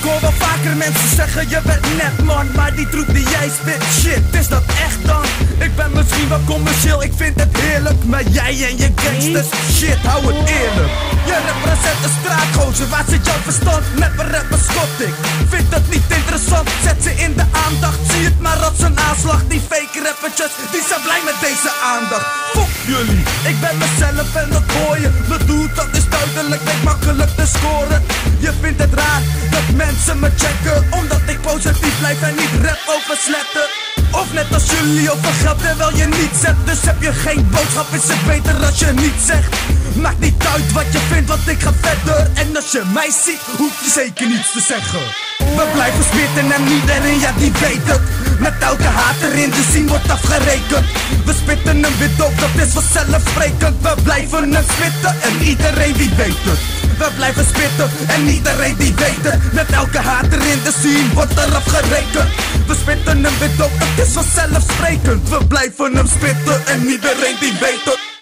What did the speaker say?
Ik hoor wel vaker mensen zeggen je bent net man. Maar die troep die jij spit, shit, is dat echt dan? Ik ben misschien wel commercieel, ik vind het heerlijk. Maar jij en je gangsters, shit, hou het eerlijk. Je represent een straatgozer, waar zit jouw verstand? Met een rapper schot ik. Vind het niet interessant, zet ze in de aandacht. Zie het maar als een aanslag Die fake rappertjes, die zijn blij met deze aandacht. Fuck jullie, ik ben mezelf en dat hoor je. Mijn dat duidelijk, weet makkelijk te scoren. Je vindt het raar dat mensen me checken Omdat ik positief blijf en niet rap over sletten. Of net als jullie over geld terwijl je niet zegt Dus heb je geen boodschap is het beter als je niet zegt. Maakt niet uit wat je vindt want ik ga verder. En als je mij ziet hoef je zeker niets te zeggen. We blijven spitten en iedereen ja die weet het. Met elke hater in de zin wordt afgerekend We spitten hem wit op dat is vanzelfsprekend. We blijven hem spitten en iedereen die weet het. We blijven spitten en iedereen die weet het. Met elke hater in de scene wordt er afgerekend We spitten hem wit op, het is vanzelfsprekend. We blijven hem spitten en iedereen die weet het